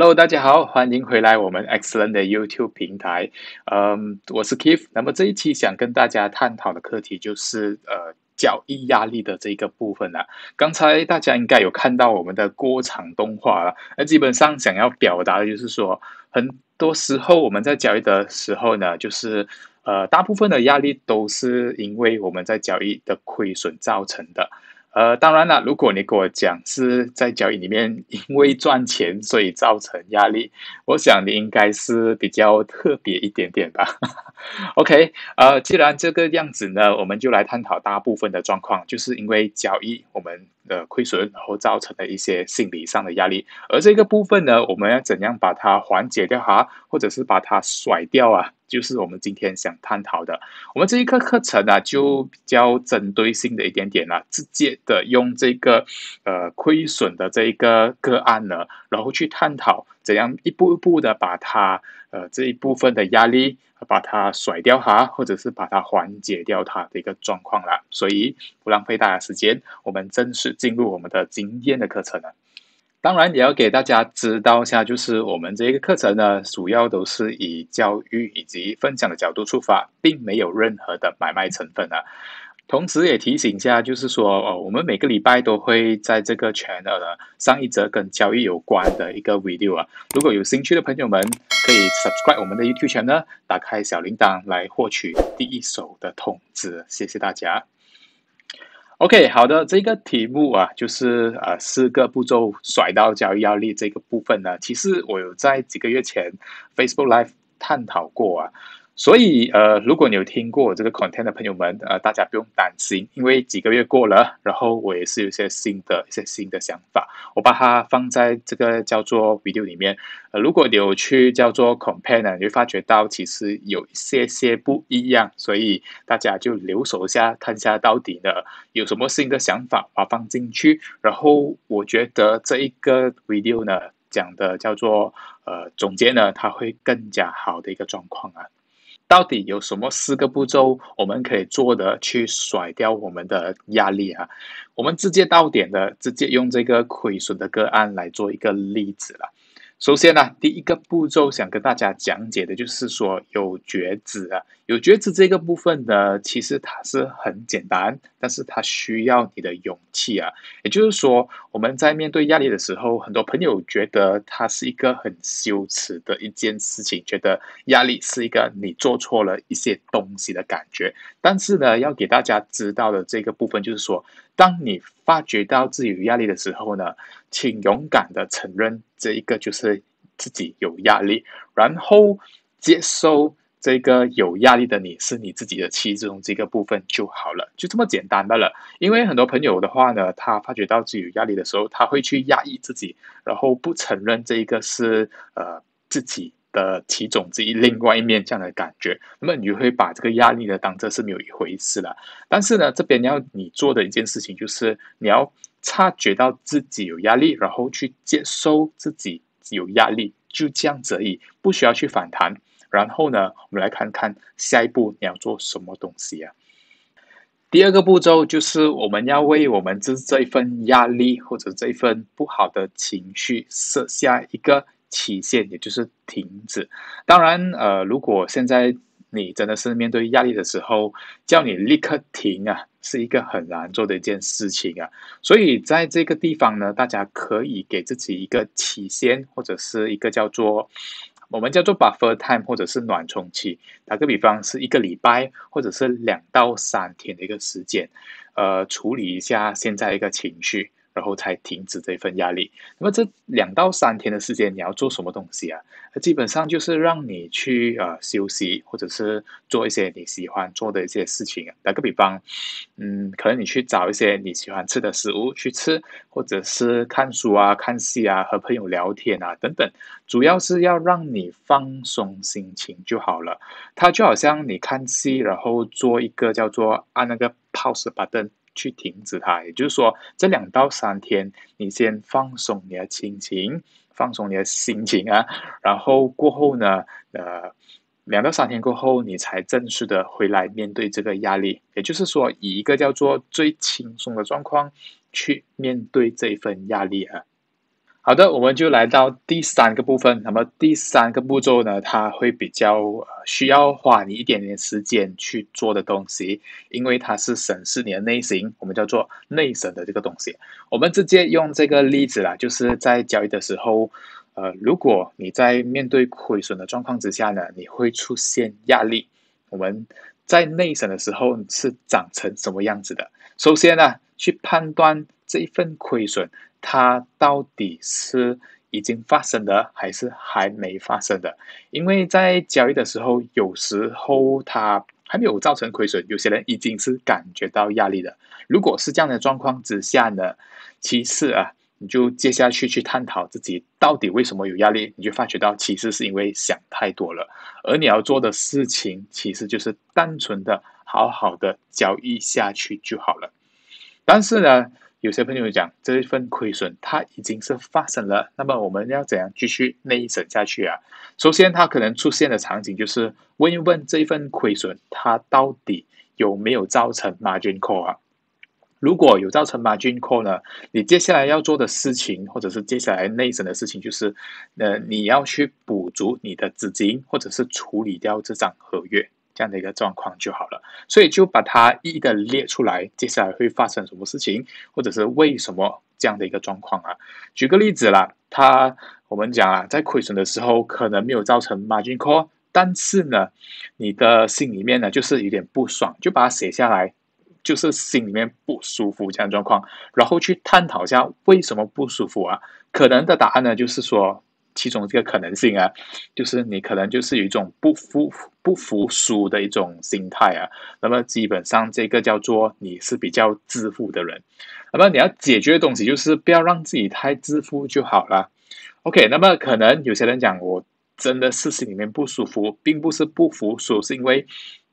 Hello，大家好，欢迎回来我们 Excellent 的 YouTube 平台。嗯，我是 Keith。那么这一期想跟大家探讨的课题就是呃交易压力的这个部分啊。刚才大家应该有看到我们的过场动画了。那基本上想要表达的就是说，很多时候我们在交易的时候呢，就是呃大部分的压力都是因为我们在交易的亏损造成的。呃，当然了，如果你跟我讲是在交易里面因为赚钱所以造成压力，我想你应该是比较特别一点点吧。OK，呃，既然这个样子呢，我们就来探讨大部分的状况，就是因为交易我们的亏损，然后造成的一些心理上的压力，而这个部分呢，我们要怎样把它缓解掉哈，或者是把它甩掉啊？就是我们今天想探讨的，我们这一课课程呢，就比较针对性的一点点了，直接的用这个呃亏损的这一个个案呢，然后去探讨怎样一步一步的把它呃这一部分的压力把它甩掉哈，或者是把它缓解掉它的一个状况啦。所以不浪费大家时间，我们正式进入我们的今天的课程了。当然也要给大家知道一下，就是我们这个课程呢，主要都是以教育以及分享的角度出发，并没有任何的买卖成分啊。同时也提醒一下，就是说，哦，我们每个礼拜都会在这个 channel 呢上一则跟交易有关的一个 video 啊。如果有兴趣的朋友们，可以 subscribe 我们的 YouTube channel，打开小铃铛来获取第一手的通知。谢谢大家。OK，好的，这个题目啊，就是呃四个步骤甩到交易压力这个部分呢，其实我有在几个月前 Facebook Live 探讨过啊。所以，呃，如果你有听过我这个 content 的朋友们，呃，大家不用担心，因为几个月过了，然后我也是有些新的一些新的想法，我把它放在这个叫做 video 里面。呃，如果你有去叫做 compare 呢，你会发觉到其实有一些些不一样，所以大家就留守一下，看一下到底呢有什么新的想法，把放进去。然后，我觉得这一个 video 呢讲的叫做呃总结呢，它会更加好的一个状况啊。到底有什么四个步骤我们可以做的去甩掉我们的压力啊？我们直接到点的，直接用这个亏损的个案来做一个例子了。首先呢，第一个步骤想跟大家讲解的就是说有觉知啊，有觉知这个部分呢，其实它是很简单，但是它需要你的勇气啊。也就是说，我们在面对压力的时候，很多朋友觉得它是一个很羞耻的一件事情，觉得压力是一个你做错了一些东西的感觉。但是呢，要给大家知道的这个部分就是说。当你发觉到自己有压力的时候呢，请勇敢的承认这一个就是自己有压力，然后接受这个有压力的你是你自己的其中这个部分就好了，就这么简单的了。因为很多朋友的话呢，他发觉到自己有压力的时候，他会去压抑自己，然后不承认这一个是呃自己。的其中之一，另外一面这样的感觉，那么你就会把这个压力呢当这是没有一回事了。但是呢，这边要你做的一件事情就是你要察觉到自己有压力，然后去接收自己有压力，就这样子而已，不需要去反弹。然后呢，我们来看看下一步你要做什么东西啊？第二个步骤就是我们要为我们这这一份压力或者这一份不好的情绪设下一个。期限也就是停止。当然，呃，如果现在你真的是面对压力的时候，叫你立刻停啊，是一个很难做的一件事情啊。所以在这个地方呢，大家可以给自己一个期限，或者是一个叫做我们叫做 buffer time，或者是暖冲期。打个比方，是一个礼拜，或者是两到三天的一个时间，呃，处理一下现在一个情绪。然后才停止这份压力。那么这两到三天的时间，你要做什么东西啊？基本上就是让你去呃休息，或者是做一些你喜欢做的一些事情。打个比方，嗯，可能你去找一些你喜欢吃的食物去吃，或者是看书啊、看戏啊、和朋友聊天啊等等。主要是要让你放松心情就好了。它就好像你看戏，然后做一个叫做按那个 pause button。去停止它，也就是说，这两到三天，你先放松你的心情，放松你的心情啊，然后过后呢，呃，两到三天过后，你才正式的回来面对这个压力，也就是说，以一个叫做最轻松的状况去面对这份压力啊。好的，我们就来到第三个部分。那么第三个步骤呢，它会比较需要花你一点点时间去做的东西，因为它是审视你的内心，我们叫做内审的这个东西。我们直接用这个例子啦，就是在交易的时候，呃，如果你在面对亏损的状况之下呢，你会出现压力。我们在内审的时候是长成什么样子的？首先呢，去判断这一份亏损。它到底是已经发生的还是还没发生的？因为在交易的时候，有时候它还没有造成亏损，有些人已经是感觉到压力的。如果是这样的状况之下呢，其次啊，你就接下去去探讨自己到底为什么有压力，你就发觉到其实是因为想太多了。而你要做的事情，其实就是单纯的好好的交易下去就好了。但是呢？有些朋友讲，这一份亏损它已经是发生了，那么我们要怎样继续内审下去啊？首先，它可能出现的场景就是问一问这一份亏损，它到底有没有造成 margin call 啊？如果有造成 margin call 呢，你接下来要做的事情，或者是接下来内审的事情，就是呃，你要去补足你的资金，或者是处理掉这张合约。这样的一个状况就好了，所以就把它一一的列出来，接下来会发生什么事情，或者是为什么这样的一个状况啊？举个例子啦，它我们讲啊，在亏损的时候可能没有造成 margin call，但是呢，你的心里面呢就是有点不爽，就把它写下来，就是心里面不舒服这样状况，然后去探讨一下为什么不舒服啊？可能的答案呢就是说。其中这个可能性啊，就是你可能就是有一种不服不服输的一种心态啊。那么基本上这个叫做你是比较自负的人。那么你要解决的东西就是不要让自己太自负就好了。OK，那么可能有些人讲我真的是心里面不舒服，并不是不服输，是因为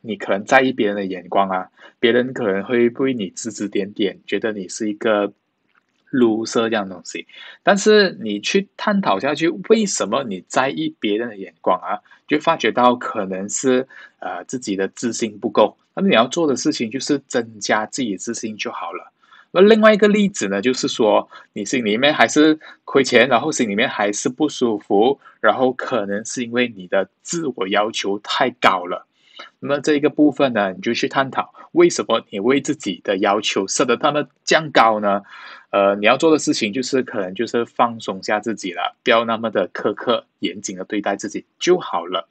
你可能在意别人的眼光啊，别人可能会为你指指点点，觉得你是一个。撸色这样东西，但是你去探讨下去，为什么你在意别人的眼光啊？就发觉到可能是呃自己的自信不够。那么你要做的事情就是增加自己自信就好了。那另外一个例子呢，就是说你心里面还是亏钱，然后心里面还是不舒服，然后可能是因为你的自我要求太高了。那么这一个部分呢，你就去探讨为什么你为自己的要求设的那么降高呢？呃，你要做的事情就是可能就是放松下自己了，不要那么的苛刻、严谨的对待自己就好了。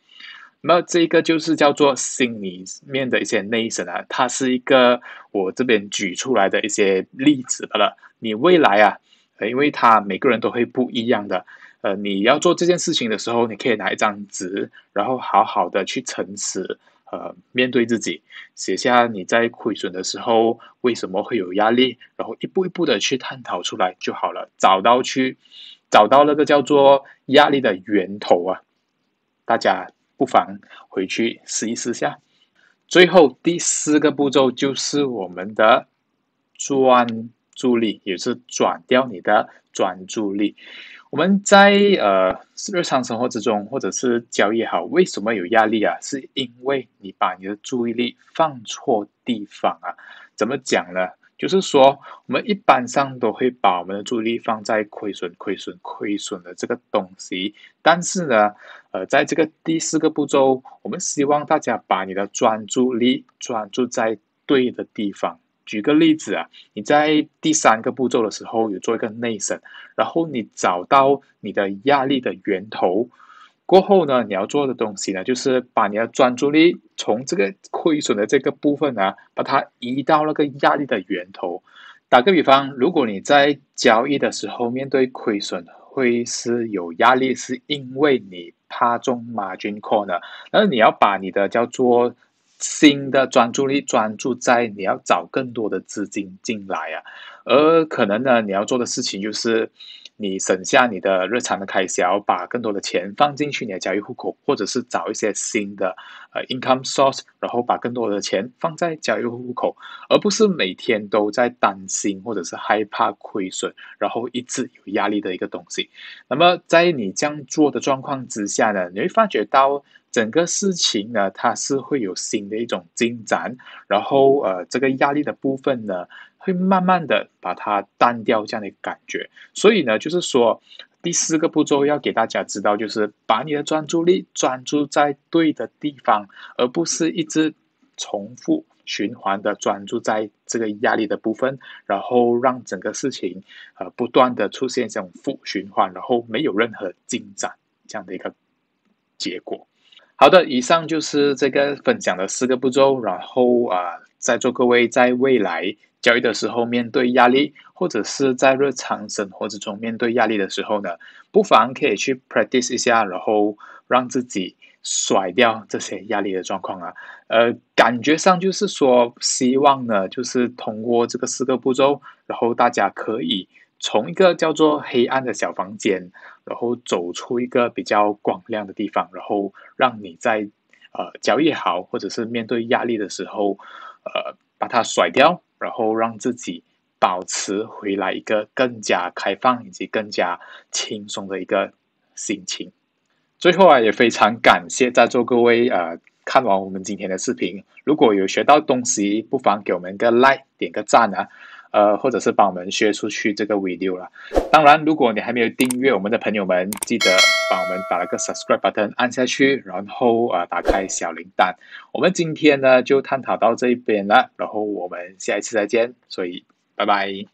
那么这个就是叫做心里面的一些内省啊，它是一个我这边举出来的一些例子了。你未来啊，因为他每个人都会不一样的。呃，你要做这件事情的时候，你可以拿一张纸，然后好好的去诚实。呃，面对自己，写下你在亏损的时候为什么会有压力，然后一步一步的去探讨出来就好了，找到去找到那个叫做压力的源头啊！大家不妨回去试一试下。最后第四个步骤就是我们的专注力，也是转掉你的专注力。我们在呃日常生活之中，或者是交易好，为什么有压力啊？是因为你把你的注意力放错地方啊？怎么讲呢？就是说，我们一般上都会把我们的注意力放在亏损、亏损、亏损的这个东西，但是呢，呃，在这个第四个步骤，我们希望大家把你的专注力专注在对的地方。举个例子啊，你在第三个步骤的时候有做一个内审，然后你找到你的压力的源头过后呢，你要做的东西呢，就是把你的专注力从这个亏损的这个部分呢，把它移到那个压力的源头。打个比方，如果你在交易的时候面对亏损会是有压力，是因为你怕中 margin call 呢，那你要把你的叫做。新的专注力专注在你要找更多的资金进来啊，而可能呢，你要做的事情就是。你省下你的日常的开销，把更多的钱放进去你的交易户口，或者是找一些新的呃 income source，然后把更多的钱放在交易户口，而不是每天都在担心或者是害怕亏损，然后一直有压力的一个东西。那么在你这样做的状况之下呢，你会发觉到整个事情呢，它是会有新的一种进展，然后呃这个压力的部分呢。会慢慢的把它淡掉这样的感觉，所以呢，就是说，第四个步骤要给大家知道，就是把你的专注力专注在对的地方，而不是一直重复循环的专注在这个压力的部分，然后让整个事情呃不断的出现这种负循环，然后没有任何进展这样的一个结果。好的，以上就是这个分享的四个步骤，然后啊，在座各位在未来。交易的时候面对压力，或者是在日常生活之中面对压力的时候呢，不妨可以去 practice 一下，然后让自己甩掉这些压力的状况啊。呃，感觉上就是说，希望呢，就是通过这个四个步骤，然后大家可以从一个叫做黑暗的小房间，然后走出一个比较光亮的地方，然后让你在呃交易好，或者是面对压力的时候，呃，把它甩掉。然后让自己保持回来一个更加开放以及更加轻松的一个心情。最后啊，也非常感谢在座各位啊看完我们今天的视频，如果有学到东西，不妨给我们一个 like 点个赞啊。呃，或者是帮我们削出去这个 video 啦。当然，如果你还没有订阅我们的朋友们，记得帮我们把那个 subscribe button 按下去，然后啊，打开小铃铛。我们今天呢就探讨到这一边了，然后我们下一次再见。所以，拜拜。